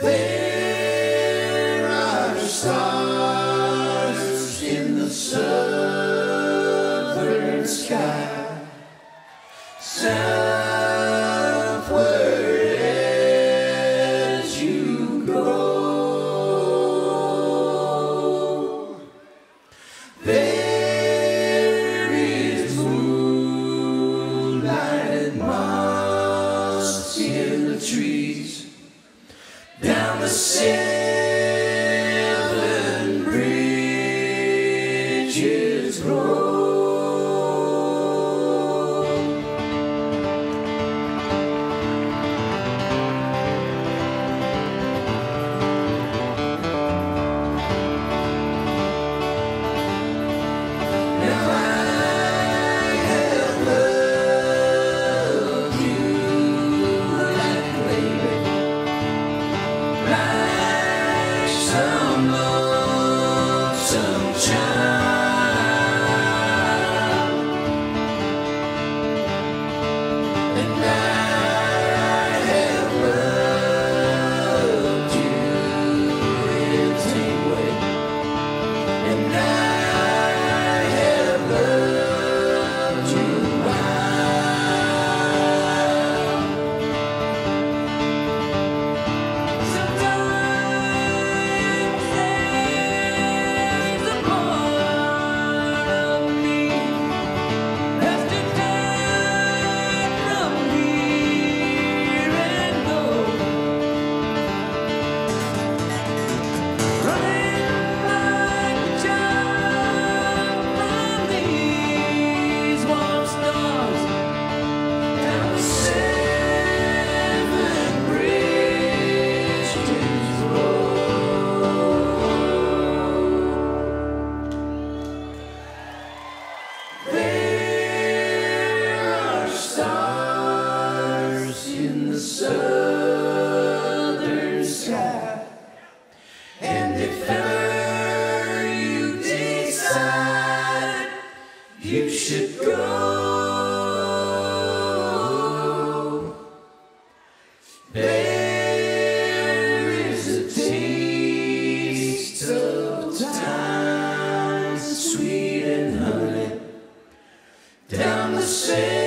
There are stars in the southern sky. Southward as you go. There is moss in the trees down the seven bridges road. Now same